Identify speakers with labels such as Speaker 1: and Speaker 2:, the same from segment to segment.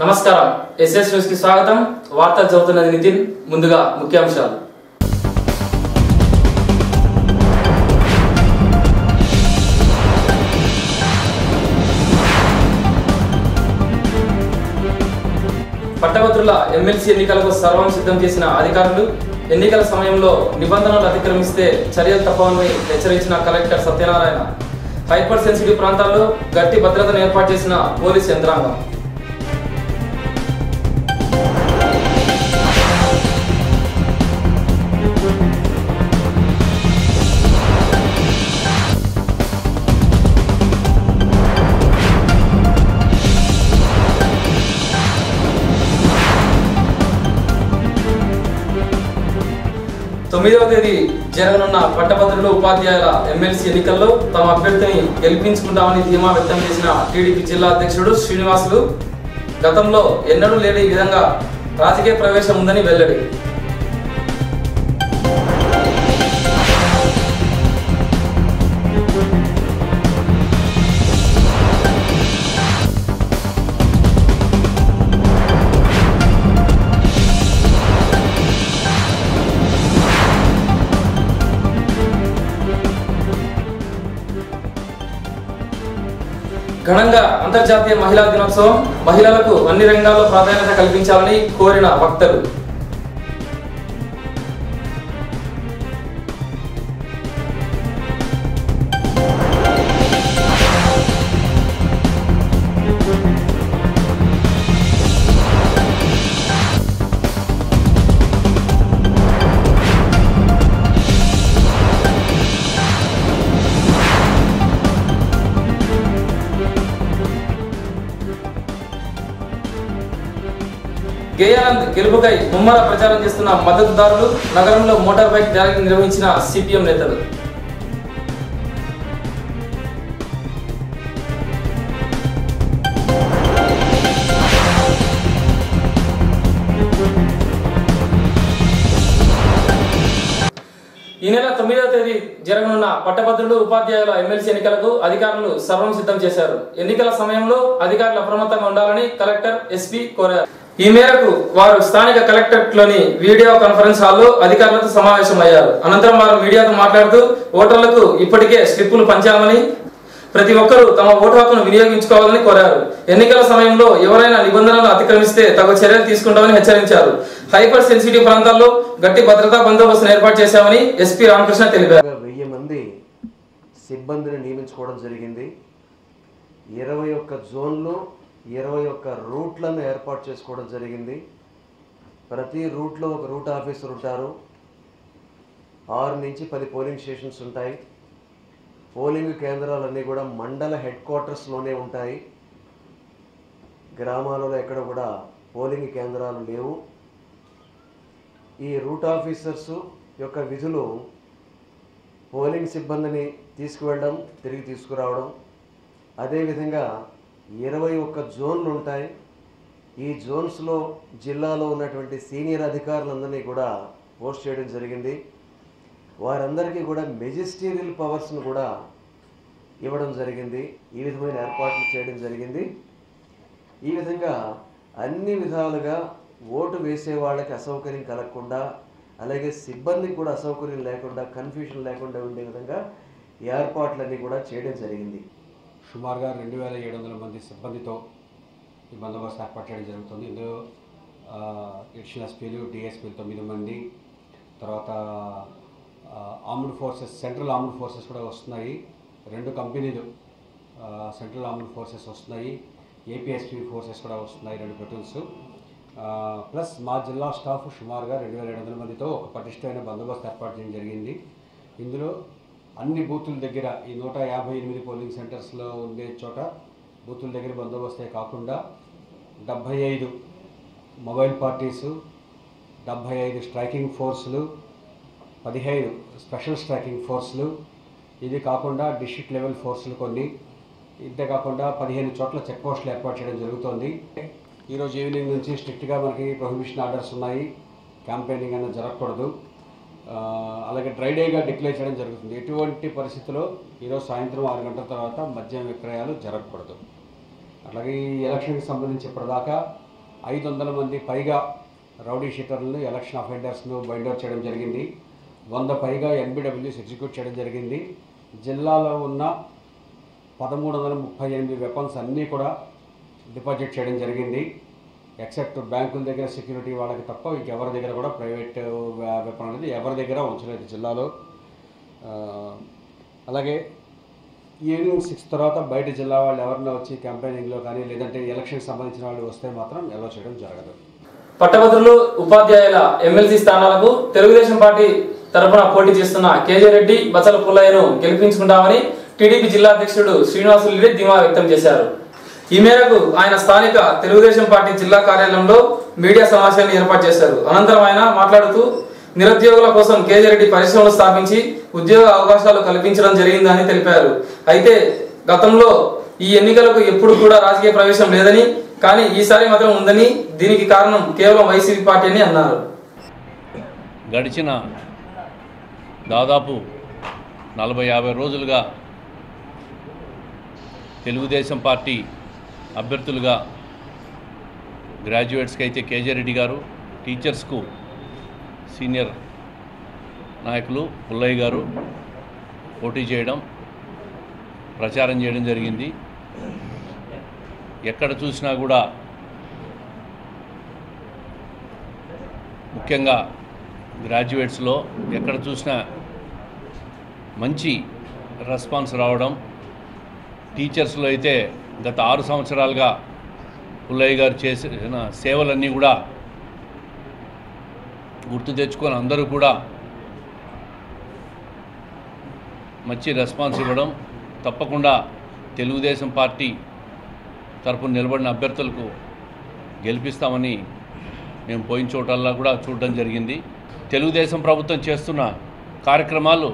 Speaker 1: నమస్కారం. ఎస్ఎస్ న్యూస్కి స్వాగతం. వార్త చదువుతున్నది నితిన్. ముందుగా ముఖ్యాంశాలు. పట్టభద్రుల ఎమ్మెల్సీ ఎన్నికలకు సర్వం సిద్ధం చేసిన అధికారులు ఎన్నికల సమయంలో నిబంధనలు అతిక్రమిస్తే చర్యలు తప్పవని హెచ్చరించిన కలెక్టర్ సత్యనారాయణ. హైపర్ సెన్సిటివ్ ప్రాంతాల్లో గట్టి భద్రతను ఏర్పాటు చేసిన పోలీస్ యంత్రాంగం. తొమ్మిదవ తేదీ జరగనున్న పట్టభద్రులు ఉపాధ్యాయుల ఎమ్మెల్సీ ఎన్నికల్లో తమ అభ్యర్థిని గెలిపించుకుంటామని ధీమా వ్యక్తం చేసిన టీడీపీ జిల్లా అధ్యక్షుడు శ్రీనివాసులు గతంలో ఎన్నడూ లేని విధంగా రాజకీయ ప్రవేశం ఉందని వెల్లడి. ఘనంగా అంతర్జాతీయ మహిళా దినోత్సవం మహిళలకు అన్ని రంగాల్లో ప్రాధాన్యత కల్పించాలని కోరిన వక్తలు. గేయానంద్ గెలుపుకై ముమ్మర ప్రచారం చేస్తున్న మద్దతుదారులు నగరంలో మోటార్ బైక్ ర్యాలీ నిర్వహించిన సిపిఎం నేతలు. ఈ నెల తొమ్మిదవ తేదీ జరగనున్న పట్టభద్రులు ఉపాధ్యాయుల ఎమ్మెల్సీ ఎన్నికలకు అధికారులు సర్వం సిద్ధం చేశారు. ఎన్నికల సమయంలో అధికారులు అప్రమత్తంగా ఉండాలని కలెక్టర్ ఎస్పీ కోరారు. ఈ మేరకు వారు స్థానిక కలెక్టరేట్లోని వీడియో కాన్ఫరెన్స్ హాల్లో అధికారులతో సమావేశమయ్యారు. అనంతరం వారు మీడియాతో మాట్లాడుతూ ఓటర్లకు ఇప్పటికే స్లిప్పులు పంచామని ప్రతి ఒక్కరూ తమ ఓటు హక్కును వినియోగించుకోవాలని కోరారు. ఎన్నికల సమయంలో ఎవరైనా నిబంధనలు అతిక్రమిస్తే తగు చర్యలు తీసుకుంటామని హెచ్చరించారు. హైపర్ సెన్సిటివ్ ప్రాంతాల్లో గట్టి భద్రతా బందోబస్తును ఏర్పాటు చేశామని ఎస్పీ రామకృష్ణ తెలిపారు.
Speaker 2: వెయ్యి మంది సిబ్బందిని నియమించుకోవడం జరిగింది. ఇరవై ఒక్క జోన్లో ఇరవై ఒక్క రూట్లను ఏర్పాటు చేసుకోవడం జరిగింది. ప్రతి రూట్లో ఒక రూట్ ఆఫీసర్ ఉంటారు. ఆరు నుంచి పది పోలింగ్ స్టేషన్స్ ఉంటాయి. పోలింగ్ కేంద్రాలన్నీ కూడా మండల హెడ్ క్వార్టర్స్లోనే ఉంటాయి. గ్రామాలలో ఎక్కడ కూడా పోలింగ్ కేంద్రాలు లేవు. ఈ రూట్ ఆఫీసర్స్ యొక్క విధులు పోలింగ్ సిబ్బందిని తీసుకువెళ్ళడం తిరిగి తీసుకురావడం. అదేవిధంగా ఇరవై ఒక్క జోన్లు ఉంటాయి. ఈ జోన్స్లో జిల్లాలో ఉన్నటువంటి సీనియర్ అధికారులందరినీ కూడా పోస్ట్ చేయడం జరిగింది. వారందరికీ కూడా మెజిస్టీరియల్ పవర్స్ను కూడా ఇవ్వడం జరిగింది. ఈ విధమైన ఏర్పాట్లు చేయడం జరిగింది. ఈ విధంగా అన్ని విధాలుగా ఓటు వేసే వాళ్ళకి అసౌకర్యం కలగకుండా అలాగే సిబ్బందికి కూడా అసౌకర్యం లేకుండా కన్ఫ్యూషన్ లేకుండా ఉండే విధంగా ఏర్పాట్లన్నీ కూడా చేయడం జరిగింది.
Speaker 3: సుమారుగా రెండు వేల ఏడు వందల మంది సిబ్బందితో ఈ బందోబస్తు ఏర్పాటు చేయడం జరుగుతుంది. ఇందులో ఎడిషనల్ ఎస్పీలు డిఎస్పీలు తొమ్మిది మంది తర్వాత armed forces central armed forces కూడా వస్తున్నాయి. రెండు కంపెనీలు సెంట్రల్ ఆర్మ్డ్ ఫోర్సెస్ వస్తున్నాయి. ఏపీఎస్పీ ఫోర్సెస్ కూడా వస్తున్నాయి రెండు ప్లటూన్స్ ప్లస్ మా జిల్లా స్టాఫ్ సుమారుగా రెండు వేల ఏడు వందల మందితో ఒక పటిష్టమైన బందోబస్తు ఏర్పాటు చేయడం జరిగింది. ఇందులో అన్ని బూతుల దగ్గర ఈ నూట యాభై ఎనిమిది పోలింగ్ సెంటర్స్లో ఉండే చోట బూతుల దగ్గర బందోబస్తే కాకుండా డెబ్భై ఐదు మొబైల్ పార్టీసు డెబ్భై ఐదు స్ట్రైకింగ్ ఫోర్సులు పదిహేను స్పెషల్ స్ట్రైకింగ్ ఫోర్సులు ఇది కాకుండా డిస్ట్రిక్ట్ లెవెల్ ఫోర్సులు కొన్ని. ఇంతే కాకుండా పదిహేను చోట్ల చెక్ పోస్టులు ఏర్పాటు చేయడం జరుగుతోంది. ఈరోజు ఈవినింగ్ నుంచి స్ట్రిక్ట్గా మనకి ప్రొహిబిషన్ ఆర్డర్స్ ఉన్నాయి. క్యాంపెయినింగ్ అనేది జరగకూడదు. అలాగే డ్రై డేగా డిక్లేర్ చేయడం జరుగుతుంది. ఎటువంటి పరిస్థితుల్లో ఈరోజు సాయంత్రం ఆరు గంటల తర్వాత మద్యం విక్రయాలు జరగకూడదు. అట్లాగే ఈ ఎలక్షన్కి సంబంధించి ఇప్పటిదాకా ఐదు వందల మంది పైగా రౌడీ షీటర్లను ఎలక్షన్ అఫెండర్స్ను బైండౌట్ చేయడం జరిగింది. వంద పైగా ఎన్బిడబ్ల్యూస్ ఎగ్జిక్యూట్ చేయడం జరిగింది. జిల్లాలో ఉన్న పదమూడు వందల ముప్పై ఎనిమిది వెపన్స్ అన్నీ కూడా డిపాజిట్ చేయడం జరిగింది. ఎక్సెప్ట్ బ్యాంకుల దగ్గర సెక్యూరిటీ వాళ్ళకి తప్ప ఇంకెవరి దగ్గర కూడా ప్రైవేట్ వెపన్ అనేది ఎవరి దగ్గర ఉంచలేదు జిల్లాలో. అలాగే ఈవినింగ్ సిక్స్ తర్వాత బయట జిల్లా వాళ్ళు ఎవరైనా వచ్చి క్యాంపెయినింగ్లో కానీ లేదంటే ఎలక్షన్కి సంబంధించిన వాళ్ళు వస్తే మాత్రం ఎలా చేయడం జరగదు.
Speaker 1: పట్టభద్రులు ఉపాధ్యాయుల ఎమ్మెల్సీ స్థానాలకు తెలుగుదేశం పార్టీ తరఫున పోటీ చేస్తున్న కేజే రెడ్డి బచ్చల పుల్లయ్యను గెలిపించుకుంటామని టీడీపీ జిల్లా అధ్యక్షుడు శ్రీనివాసులు రెడ్డి ధీమా వ్యక్తం చేశారు. ఈ మేరకు ఆయన స్థానిక తెలుగుదేశం పార్టీ జిల్లా కార్యాలయంలో మీడియా సమావేశాన్ని ఏర్పాటు చేశారు. అనంతరం ఆయన మాట్లాడుతూ నిరుద్యోగుల కోసం కేజీ రెడ్డి పరిశ్రమలు స్థాపించి ఉద్యోగ అవకాశాలు కల్పించడం జరిగిందని తెలిపారు. అయితే గతంలో ఈ ఎన్నికలకు ఎప్పుడు కూడా రాజకీయ ప్రవేశం లేదని కానీ ఈసారి మాత్రం ఉందని దీనికి కారణం కేవలం వైసీపీ పార్టీ అని అన్నారు.
Speaker 4: గడిచిన దాదాపు నలభై యాభై రోజులుగా తెలుగుదేశం పార్టీ అభ్యర్థులుగా గ్రాడ్యుయేట్స్కి అయితే కేజే రెడ్డి గారు టీచర్స్కు సీనియర్ నాయకులు పుల్లయ్య గారు పోటీ చేయడం ప్రచారం చేయడం జరిగింది. ఎక్కడ చూసినా కూడా ముఖ్యంగా గ్రాడ్యుయేట్స్లో ఎక్కడ చూసినా మంచి రెస్పాన్స్ రావడం టీచర్స్లో అయితే గత ఆరు సంవత్సరాలుగా పుల్లయ్య గారు చేసిన సేవలన్నీ కూడా గుర్తు తెచ్చుకొని అందరూ కూడా మంచి రెస్పాన్స్ ఇవ్వడం తప్పకుండా తెలుగుదేశం పార్టీ తరపున నిలబడిన అభ్యర్థులకు గెలిపిస్తామని మేము పోయిన చోటల్లా కూడా చూడడం జరిగింది. తెలుగుదేశం ప్రభుత్వం చేస్తున్న కార్యక్రమాలు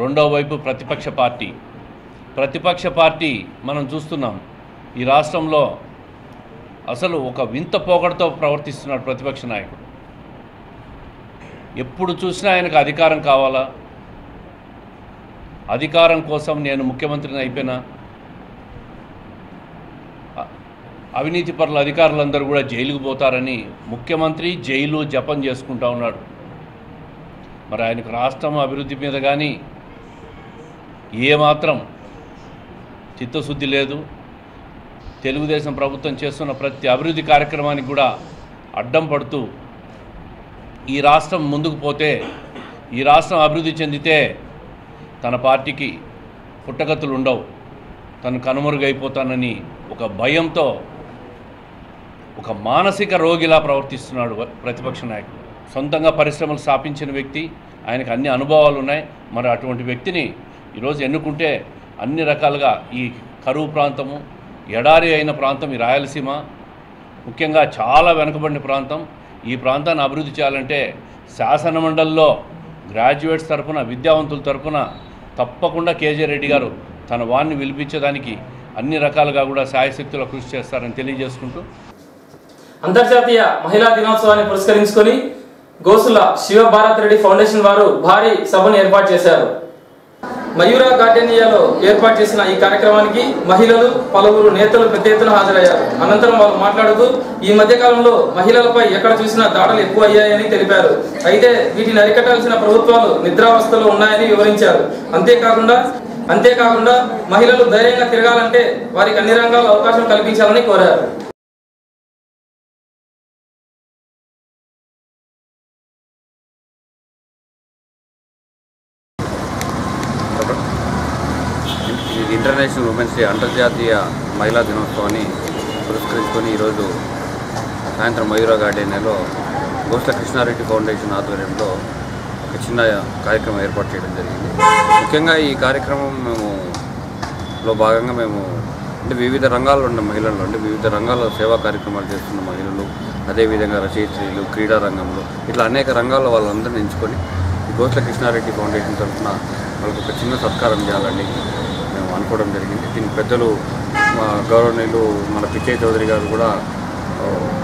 Speaker 4: రెండో వైపు ప్రతిపక్ష పార్టీ. ప్రతిపక్ష పార్టీ మనం చూస్తున్నాం. ఈ రాష్ట్రంలో అసలు ఒక వింత పోకడతో ప్రవర్తిస్తున్నాడు ప్రతిపక్ష నాయకుడు. ఎప్పుడు చూసినా ఆయనకు అధికారం కావాలా? అధికారం కోసం నేను ముఖ్యమంత్రిని అయిపోయినా? అవినీతి పరుల అధికారులందరూ కూడా జైలుకు పోతారని ముఖ్యమంత్రి జైలు జపం చేసుకుంటా ఉన్నాడు. మరి ఆయనకు రాష్ట్రం అభివృద్ధి మీద కానీ ఏమాత్రం చిత్తశుద్ధి లేదు. తెలుగుదేశం ప్రభుత్వం చేస్తున్న ప్రతి అభివృద్ధి కార్యక్రమానికి కూడా అడ్డం పడుతూ ఈ రాష్ట్రం ముందుకు పోతే ఈ రాష్ట్రం అభివృద్ధి చెందితే తన పార్టీకి పుట్టగతులు ఉండవు. తను కనుమరుగైపోతానని ఒక భయంతో ఒక మానసిక రోగిలా ప్రవర్తిస్తున్నాడు ప్రతిపక్ష నాయకుడు. సొంతంగా పరిశ్రమలు స్థాపించిన వ్యక్తి ఆయనకు అన్ని అనుభవాలు ఉన్నాయి. మరి అటువంటి వ్యక్తిని ఈరోజు ఎన్నుకుంటే అన్ని రకాలుగా ఈ కరువు ప్రాంతము ఎడారి అయిన ప్రాంతం ఈ రాయలసీమ ముఖ్యంగా చాలా వెనుకబడిన ప్రాంతం. ఈ ప్రాంతాన్ని అభివృద్ధి చేయాలంటే శాసనమండలిలో గ్రాడ్యుయేట్స్ తరఫున విద్యావంతుల తరఫున తప్పకుండా కేజే రెడ్డి గారు తన వాణ్ణి విలిపించడానికి అన్ని రకాలుగా కూడా సాయశక్తుల కృషి చేస్తారని తెలియజేసుకుంటూ.
Speaker 1: అంతర్జాతీయ మహిళా దినోత్సవాన్ని పురస్కరించుకొని గోసుల శివభారత్ రెడ్డి ఫౌండేషన్ వారు భారీ సభను ఏర్పాటు చేశారు. మయూరా గార్డెనియాలో ఏర్పాటు చేసిన ఈ కార్యక్రమానికి మహిళలు పలువురు నేతలు పెద్ద ఎత్తున హాజరయ్యారు. అనంతరం వారు మాట్లాడుతూ ఈ మధ్య కాలంలో మహిళలపై ఎక్కడ చూసినా దాడులు ఎక్కువ అయ్యాయని తెలిపారు. అయితే వీటిని అరికట్టాల్సిన ప్రభుత్వాలు నిద్రావస్థలో ఉన్నాయని వివరించారు. అంతేకాకుండా అంతేకాకుండా మహిళలు ధైర్యంగా తిరగాలంటే వారికి అన్ని రంగాల్లో అవకాశం కల్పించాలని కోరారు
Speaker 5: ఇది ఇంటర్నేషనల్ ఉమెన్స్ డే అంతర్జాతీయ మహిళా దినోత్సవాన్ని పురస్కరించుకొని ఈరోజు సాయంత్రం మయూర గార్డెన్లో గోస్ల కృష్ణారెడ్డి ఫౌండేషన్ ఆధ్వర్యంలో ఒక చిన్న కార్యక్రమం ఏర్పాటు చేయడం జరిగింది. ముఖ్యంగా ఈ కార్యక్రమం మేము లో భాగంగా మేము అంటే వివిధ రంగాల్లో ఉన్న మహిళలు అంటే వివిధ రంగాల్లో సేవా కార్యక్రమాలు చేస్తున్న మహిళలు అదేవిధంగా రచయిత్రీలు క్రీడా రంగంలో ఇట్లా అనేక రంగాల్లో వాళ్ళందరినీ ఎంచుకొని ఈ గోస్ల కృష్ణారెడ్డి ఫౌండేషన్ తరఫున వాళ్ళకి ఒక చిన్న సత్కారం చేయాలండి. మేము అనుకోవడం జరిగింది. దీని పెద్దలు గౌరవనీయులు మన పిచ్చయ్య చౌదరి గారు కూడా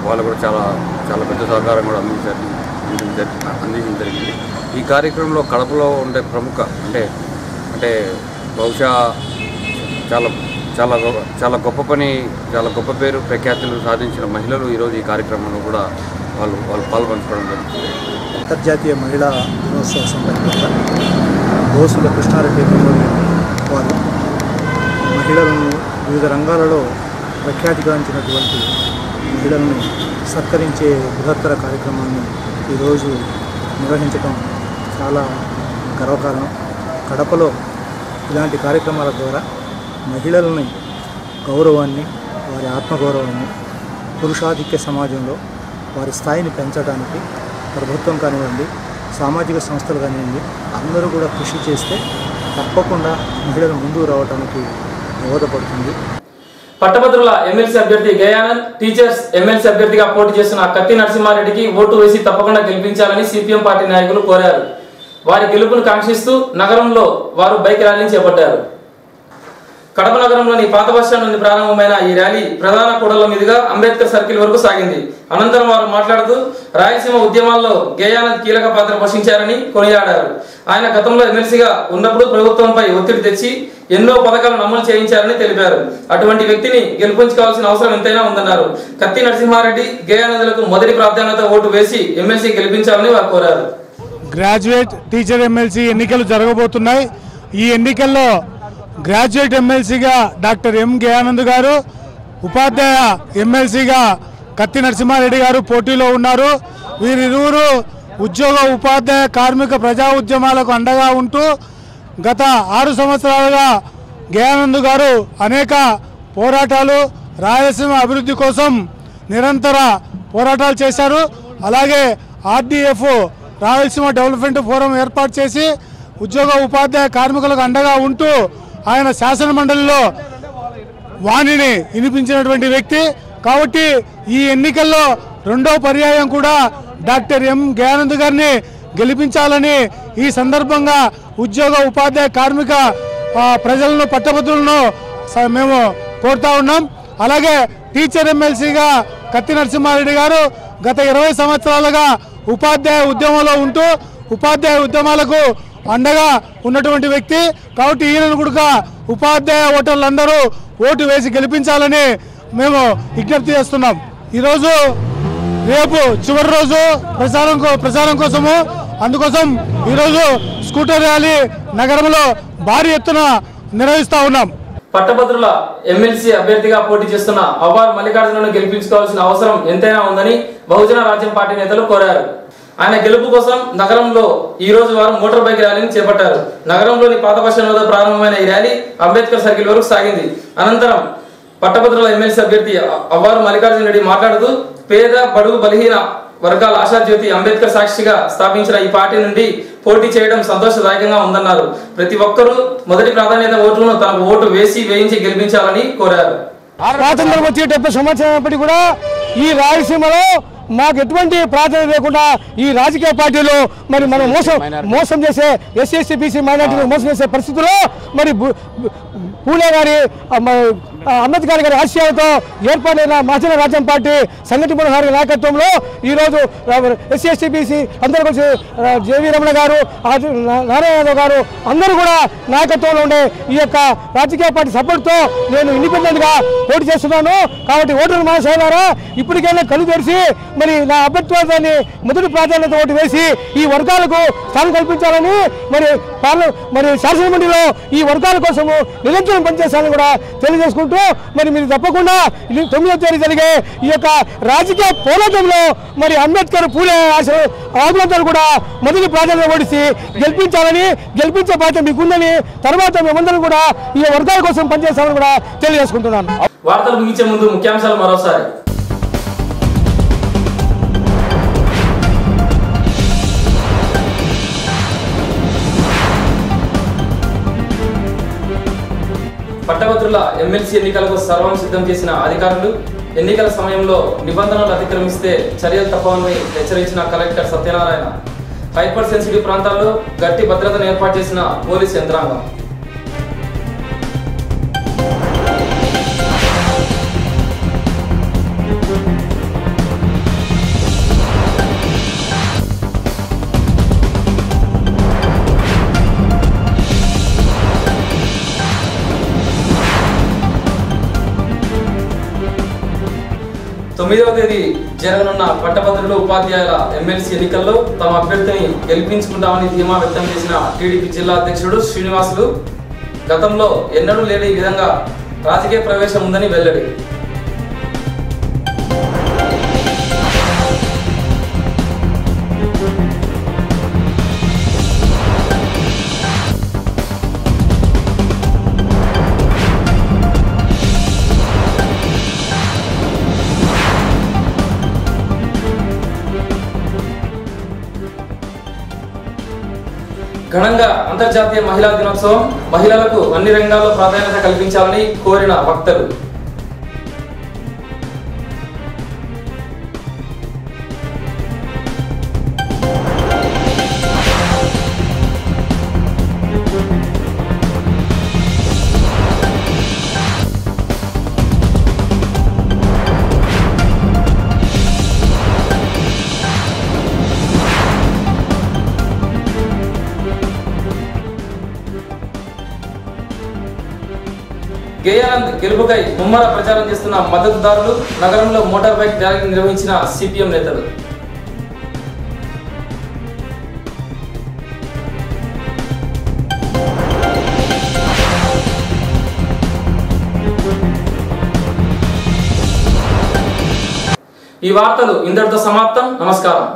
Speaker 5: వాళ్ళు కూడా చాలా చాలా పెద్ద సహకారం కూడా అందించారు అందించడం జరిగింది. ఈ కార్యక్రమంలో కడపలో ఉండే ప్రముఖ అంటే అంటే బహుశా చాలా చాలా గొప్ప చాలా గొప్ప పని చాలా గొప్ప పేరు ప్రఖ్యాతులు సాధించిన మహిళలు ఈరోజు ఈ కార్యక్రమంలో కూడా వాళ్ళు వాళ్ళు పాల్పంచుకోవడం జరుగుతుంది.
Speaker 6: అంతర్జాతీయ మహిళా దినోత్సవ సందర్భంగా గోసుల కృష్ణారెడ్డి మహిళలను వివిధ రంగాలలో ప్రఖ్యాతిగాంచినటువంటి మహిళలను సత్కరించే బృహత్తర కార్యక్రమాన్ని ఈరోజు నిర్వహించడం చాలా గర్వకారణం. కడపలో ఇలాంటి కార్యక్రమాల ద్వారా మహిళలని గౌరవాన్ని వారి ఆత్మగౌరవాన్ని పురుషాధిక్య సమాజంలో వారి స్థాయిని పెంచడానికి ప్రభుత్వం కానివ్వండి సామాజిక సంస్థలు కానివ్వండి అందరూ కూడా కృషి చేస్తే తప్పకుండా మహిళలు ముందుకు రావడానికి దోహదపడుతుంది
Speaker 1: పట్టభద్రుల ఎమ్మెల్సీ అభ్యర్థి గయానంద్ టీచర్స్ ఎమ్మెల్సీ అభ్యర్థిగా పోటీ చేస్తున్న కత్తి నరసింహారెడ్డికి ఓటు వేసి తప్పకుండా గెలిపించాలని సిపిఎం పార్టీ నాయకులు కోరారు. వారి గెలుపును కాంక్షిస్తూ నగరంలో వారు బైక్ ర్యాలీని చేపట్టారు. కడప నగరంలోని పాత బస్టాండ్ నుండి ప్రారంభమైన ఈ ర్యాలీ ప్రధాన కూడల మీదుగా అంబేద్కర్ సర్కిల్ వరకు సాగింది. అనంతరం వారు మాట్లాడుతూ రాయలసీమ ఉద్యమాల్లో గేయానంద్ కీలక పాత్ర పోషించారని కొనియాడారు. ఆయన గతంలో ఎమ్మెల్సీగా ఉన్నప్పుడు ప్రభుత్వంపై ఒత్తిడి తెచ్చి ఎన్నో పథకాలను అమలు చేయించారని తెలిపారు. అటువంటి వ్యక్తిని గెలిపించుకోవాల్సిన అవసరం ఎంతైనా ఉందన్నారు. కత్తి నరసింహారెడ్డి గేయానందులకు మొదటి ప్రాధాన్యత ఓటు వేసి ఎమ్మెల్సీ గెలిపించాలని వారు కోరారు.
Speaker 7: గ్రాడ్యుయేట్ టీచర్ ఎమ్మెల్సీ ఎన్నికలు జరగబోతున్నాయి. ఈ ఎన్నికల్లో గ్రాడ్యుయేట్ ఎమ్మెల్సీగా డాక్టర్ ఎం గయానంద్ గారు ఉపాధ్యాయ ఎమ్మెల్సీగా కత్తి నరసింహారెడ్డి గారు పోటీలో ఉన్నారు. వీరిరువురు ఉద్యోగ ఉపాధ్యాయ కార్మిక ప్రజా ఉద్యమాలకు అండగా ఉంటూ గత ఆరు సంవత్సరాలుగా గయానంద్ గారు అనేక పోరాటాలు రాయలసీమ అభివృద్ధి కోసం నిరంతర పోరాటాలు చేశారు. అలాగే ఆర్డీఎఫ్ రాయలసీమ డెవలప్మెంట్ ఫోరం ఏర్పాటు చేసి ఉద్యోగ ఉపాధ్యాయ కార్మికులకు అండగా ఉంటూ ఆయన శాసన మండలిలో వాణిని వినిపించినటువంటి వ్యక్తి. కాబట్టి ఈ ఎన్నికల్లో రెండో పర్యాయం కూడా డాక్టర్ ఎం గయానంద్ గారిని గెలిపించాలని ఈ సందర్భంగా ఉద్యోగ ఉపాధ్యాయ కార్మిక ప్రజలను పట్టభద్రులను మేము కోరుతా ఉన్నాం. అలాగే టీచర్ ఎమ్మెల్సీగా కత్తి నరసింహారెడ్డి గారు గత ఇరవై సంవత్సరాలుగా ఉపాధ్యాయ ఉద్యమంలో ఉంటూ ఉపాధ్యాయ ఉద్యమాలకు అండగా ఉన్నటువంటి వ్యక్తి కాబట్టి ఈయనను కూడా ఉపాధ్యాయ ఓటర్లందరూ ఓటు వేసి గెలిపించాలని మేము విజ్ఞప్తి చేస్తున్నాం. ఈరోజు రేపు చివరి రోజు ప్రచారం కో- ప్రచారం కోసము అందుకోసం ఈరోజు స్కూటర్ ర్యాలీ నగరంలో భారీ ఎత్తున నిర్వహిస్తా ఉన్నాం.
Speaker 1: పట్టభద్రుల ఎమ్మెల్సీ అభ్యర్థిగా పోటీ చేస్తున్న అవ్వార్ మల్లికార్జునను గెలిపించుకోవాల్సిన అవసరం ఎంతైనా ఉందని బహుజన రాజ్యం పార్టీ నేతలు కోరారు. ఆయన గెలుపు కోసం నగరంలో ఈ రోజు వారు మోటార్ బైక్ ర్యాలీని చేపట్టారు. నగరంలోని పాతపక్షం వద్ద ప్రారంభమైన ఈ ర్యాలీ అంబేద్కర్ సర్కిల్ వరకు సాగింది. అనంతరం పట్టభద్రుల ఎమ్మెల్సీ అభ్యర్థి అవ్వారు మల్లికార్జున రెడ్డి మాట్లాడుతూ పేద బడుగు బలహీన వర్గాల ఆశాజ్యోతి అంబేద్కర్ సాక్షిగా స్థాపించిన ఈ పార్టీ నుండి పోటీ చేయడం సంతోషదాయకంగా ఉందన్నారు. ప్రతి ఒక్కరూ మొదటి ప్రాధాన్యత ఓటును తనకు ఓటు వేసి వేయించి గెలిపించాలని కోరారు.
Speaker 7: స్వాతంత్రం వచ్చి డెబ్బై సంవత్సరాలప్పటికీ కూడా ఈ రాయలసీమలో మాకు ఎటువంటి ప్రాధాన్యత లేకుండా ఈ రాజకీయ పార్టీలు మరి మనం మోసం మోసం చేసే ఎస్సీ ఎస్సీ బీసీ మైనార్టీలు మోసం చేసే పరిస్థితుల్లో మరి పూలే గారి అంబేద్కర్ గారి ఆశయాలతో ఏర్పాటైన మహాజన రాజ్యం పార్టీ సంగటి మనోహర్ గారి నాయకత్వంలో ఈరోజు ఎస్సీ ఎస్సీ బీసీ అందరూ కలిసి జేవీ రమణ గారు నారాయణ గారు అందరూ కూడా నాయకత్వంలో ఉండే ఈ యొక్క రాజకీయ పార్టీ సపోర్ట్తో నేను ఇండిపెండెంట్గా పోటీ చేస్తున్నాను. కాబట్టి ఓటర్లు మహాశయారా ఇప్పటికైనా కళ్ళు తెరిచి మరి నా అభ్యర్థిత్వాన్ని మొదటి ప్రాధాన్యత ఓటు వేసి ఈ వర్గాలకు స్థానం కల్పించాలని మరి పార్ల మరి శాసనమండలిలో ఈ వర్గాల కోసము నిరంతరం పనిచేస్తానని కూడా తెలియజేసుకుంటూ మరి మీరు తప్పకుండా తొమ్మిదో తేదీ జరిగే ఈ యొక్క రాజకీయ పోరాటంలో మరి అంబేద్కర్ పూలే ఆశ కూడా మొదటి ప్రాధాన్యత ఓడిసి గెలిపించాలని గెలిపించే బాధ్యత మీకుందని తర్వాత మేమందరం కూడా ఈ వర్గాల కోసం పనిచేస్తామని కూడా తెలియజేసుకుంటున్నాను.
Speaker 1: వార్తలు ముగించే ముందు ముఖ్యాంశాలు మరోసారి. పట్టభద్రుల ఎమ్మెల్సీ ఎన్నికలకు సర్వం సిద్ధం చేసిన అధికారులు ఎన్నికల సమయంలో నిబంధనలు అతిక్రమిస్తే చర్యలు తప్పవని హెచ్చరించిన కలెక్టర్ సత్యనారాయణ. హైపర్ సెన్సిటివ్ ప్రాంతాల్లో గట్టి భద్రతను ఏర్పాటు చేసిన పోలీస్ యంత్రాంగం. తొమ్మిదవ తేదీ జరగనున్న పట్టభద్రులు ఉపాధ్యాయుల ఎమ్మెల్సీ ఎన్నికల్లో తమ అభ్యర్థిని గెలిపించుకుంటామని ధీమా వ్యక్తం చేసిన టీడీపీ జిల్లా అధ్యక్షుడు శ్రీనివాసులు. గతంలో ఎన్నడూ లేని విధంగా రాజకీయ ప్రవేశం ఉందని వెల్లడి. ఘనంగా అంతర్జాతీయ మహిళా దినోత్సవం మహిళలకు అన్ని రంగాల్లో ప్రాధాన్యత కల్పించాలని కోరిన వక్తలు. గేయానంద్ గెలుపుకై ముమ్మర ప్రచారం చేస్తున్న మద్దతుదారులు నగరంలో మోటార్ బైక్ ర్యాలీ నిర్వహించిన సిపిఎం నేతలు. ఈ వార్తలు ఇంతటితో సమాప్తం. నమస్కారం.